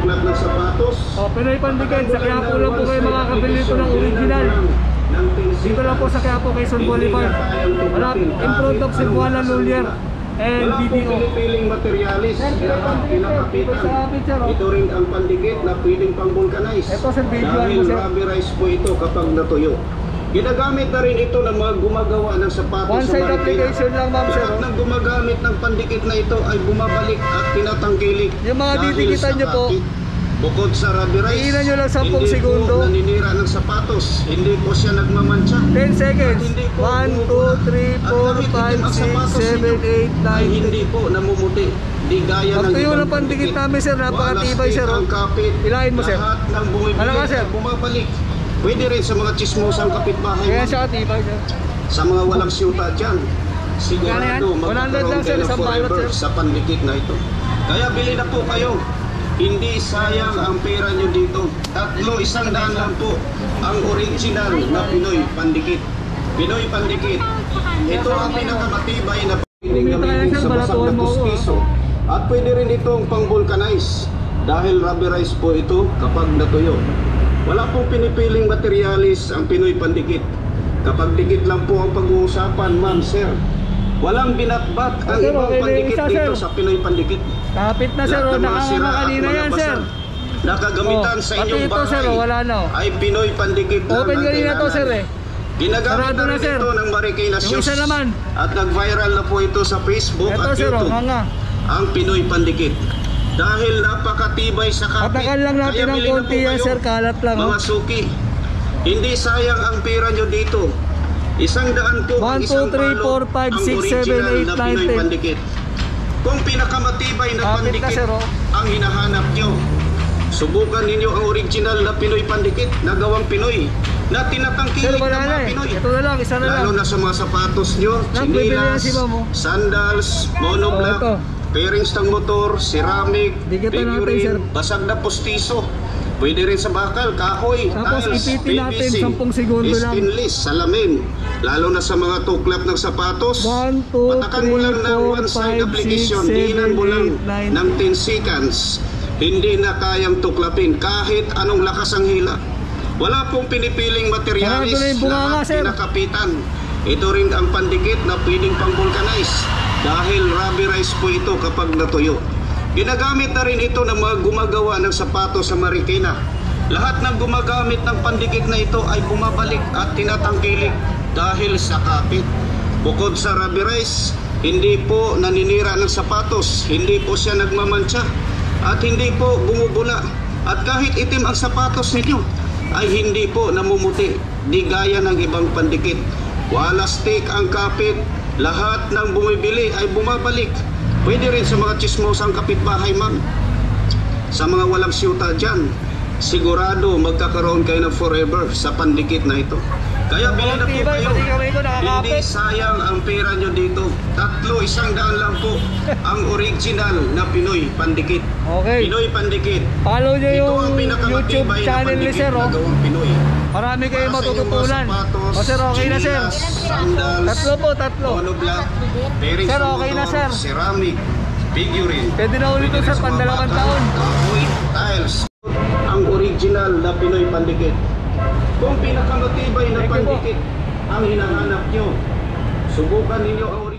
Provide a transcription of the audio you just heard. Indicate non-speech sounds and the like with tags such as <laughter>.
tuklap ng sapatos. Oh, Pinoy Pandikit, sa Quiapo lang po kayo makakabili ito ng original. Dito lang po sa Quiapo, Quezon Boulevard. Harap, improved of Cebuana Lulier and BDO. pinipiling materialis pinakapitan. ito sa oh. Ito rin ang pandikit na pwedeng pang vulcanize. Ito, sir, video Dahil rubberized po ito kapag natuyo. Ginagamit na rin ito ng mga gumagawa ng sapatos One sa side Marikina. application lang, ma'am, sir, Lahat oh. ng gumagamit ng pandikit na ito ay bumabalik at tinatangkilik. Yung mga dahil didikitan sa niyo po. Bukod sa rubberized, Iilan niyo lang 10 hindi segundo. po naninira ng sapatos, hindi po siya nagmamantsa. 10 seconds. Hindi po 1, 2, 3, 4, 5, 6, 7, 8, ay 9, hindi po namumuti. Di gaya ng Pagtuyo ng pandikit namin, sir, napakatibay, sir, ang oh. kapit. Hilahin mo, sir. Lahat ng bumibili Ano ka, sir? ay bumabalik. Pwede rin sa mga chismosang kapitbahay. Kaya siya katibay, sir. Sa mga walang siyuta dyan. Sigurado 100 lang, magkakaroon kayo ng forever sa pandikit na ito. Kaya bili na po kayo. Hindi sayang ang pera nyo dito. Tatlo, isang daan lang po ang original na Pinoy Pandikit. Pinoy Pandikit. Ito ang pinakamatibay na gamitin sir, sa basag na ako, ah. At pwede rin itong pang-vulcanize dahil rubberized po ito kapag natuyo. Wala pong pinipiling materialis ang Pinoy Pandikit. Kapag dikit lang po ang pag-uusapan, ma'am, sir. Walang binatbat ang Sir, ibang okay na pandikit isa, dito sir. sa Pinoy Pandikit. Kapit na, sir. Lahat ng mga sira kanina mga yan, sir. Nakagamitan Oh, sa inyong ito, bahay sir, oh, wala na, oh. ay Pinoy Pandikit lang Open kanina to, sir, eh. Ginagamit Sarado na na, rin sir. ito ng Marikina isa naman. At nag-viral na po ito sa Facebook Ito, at sir, oh, YouTube. hanga. Ang Pinoy Pandikit. Dahil napakatibay sa kapit. Patakan lang natin Kaya ng bili na konti yan, sir. Kalat lang, oh. Mga suki. Hindi sayang ang pera nyo dito. Isang daan po ang 1, 2, isang 3, balot 4, 5, ang 6, 7, original 8, na 9, Pinoy 10. Pandikit. Kung pinakamatibay na Kapit na, pandikit sir, oh. ang hinahanap nyo, subukan ninyo ang original na Pinoy Pandikit na gawang Pinoy na tinatangkilik ng na mga eh. Pinoy. Ito na lang, isa na lang. Lalo na sa mga sapatos nyo, Nang na si oh. sandals, monoblock, Oh, ito. Pairings ng motor, ceramic, Dikitan natin, figurine, sir. basag na postiso. Pwede rin sa bakal, kahoy, Tapos tiles, ipitin natin, PVC, 10 segundo lang. stainless, salamin. Lalo na sa mga tuklap ng sapatos. 1, 2, Patakan mo lang ng 3, 4, one-side 5, application, 6, diinan mo lang 7, 8, 9. ng 10 seconds. Hindi na kayang tuklapin kahit anong lakas ang hila. Wala pong pinipiling materialis, na yung bunganga, lahat sir. pinakapitan. Ito rin ang pandikit na pwedeng pang vulcanize dahil rubberized po ito kapag natuyo. Ginagamit na rin ito ng mga gumagawa ng sapatos sa Marikina. Lahat ng gumagamit ng pandikit na ito ay bumabalik at tinatangkilik dahil sa kapit. Bukod sa rubberized, hindi po naninira ng sapatos, hindi po siya nagmamantsa, at hindi po bumubula. At kahit itim ang sapatos ninyo, ay hindi po namumuti, di gaya ng ibang pandikit. Wala stick ang kapit, lahat ng bumibili ay bumabalik. Pwede rin sa mga chismosang kapitbahay, ma'am. Sa mga walang siyuta dyan, sigurado magkakaroon kayo ng forever sa pandikit na ito. Kaya po Tibay, kayo. ko Hindi sayang ang pera nyo dito. Tatlo, isang daan lang po <laughs> ang original na Pinoy Pandikit. Okay. Pinoy Pandikit. Follow nyo yung YouTube channel ni Sir, oh. Pinoy. Marami kayo Para sapatos, O, sir, okay na, sir. Sandals, Tatlo po, tatlo. monoblock, Sir, okay na, sir. ceramic, figurine. Pwede na ulit sir, pandalawang taon. Kahoy, tiles. Ang original na Pinoy Pandikit. Kung pinakamatibay na pandikit ang hinahanap nyo, subukan ninyo ang